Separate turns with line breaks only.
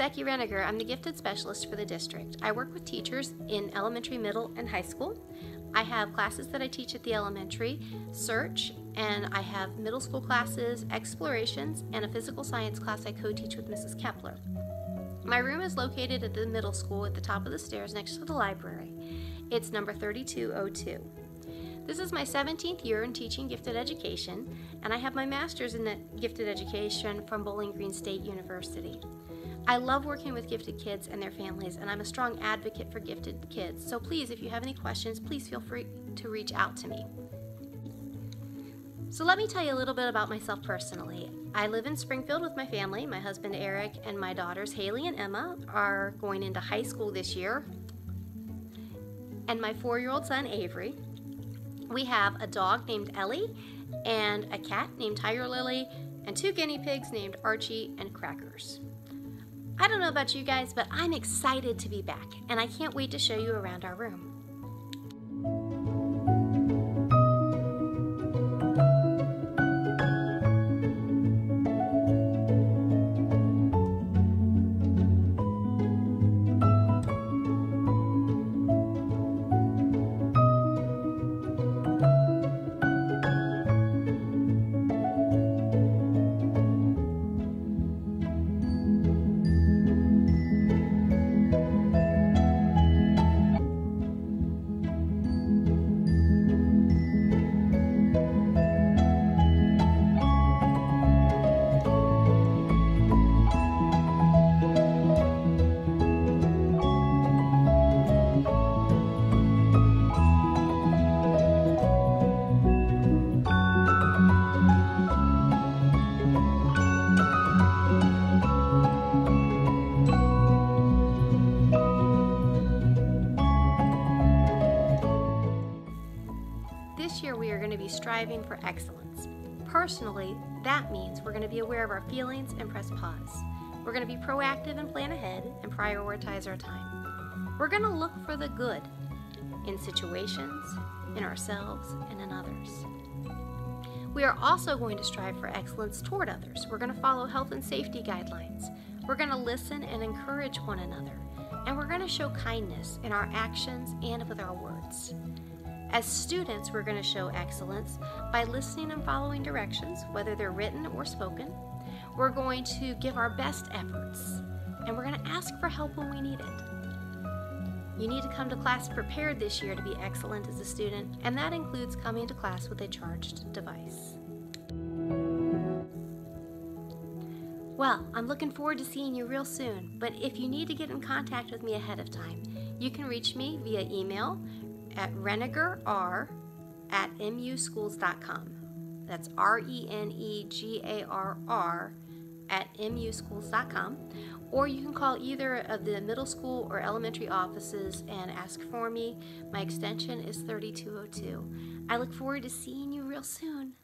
Becky Renegar. I'm the gifted specialist for the district. I work with teachers in elementary, middle, and high school. I have classes that I teach at the elementary, search, and I have middle school classes, explorations, and a physical science class I co-teach with Mrs. Kepler. My room is located at the middle school at the top of the stairs next to the library. It's number 3202. This is my 17th year in teaching gifted education, and I have my master's in gifted education from Bowling Green State University. I love working with gifted kids and their families, and I'm a strong advocate for gifted kids. So please, if you have any questions, please feel free to reach out to me. So let me tell you a little bit about myself personally. I live in Springfield with my family. My husband Eric and my daughters Haley and Emma are going into high school this year. And my four-year-old son Avery we have a dog named Ellie and a cat named Tiger Lily and two guinea pigs named Archie and Crackers. I don't know about you guys, but I'm excited to be back and I can't wait to show you around our room. Year we are going to be striving for excellence. Personally, that means we're going to be aware of our feelings and press pause. We're going to be proactive and plan ahead and prioritize our time. We're going to look for the good in situations, in ourselves, and in others. We are also going to strive for excellence toward others. We're going to follow health and safety guidelines. We're going to listen and encourage one another. And we're going to show kindness in our actions and with our words. As students, we're going to show excellence by listening and following directions, whether they're written or spoken. We're going to give our best efforts, and we're going to ask for help when we need it. You need to come to class prepared this year to be excellent as a student, and that includes coming to class with a charged device. Well, I'm looking forward to seeing you real soon, but if you need to get in contact with me ahead of time, you can reach me via email, at renegar at muschools.com. That's R E N E G A R R at muschools.com. Or you can call either of the middle school or elementary offices and ask for me. My extension is 3202. I look forward to seeing you real soon.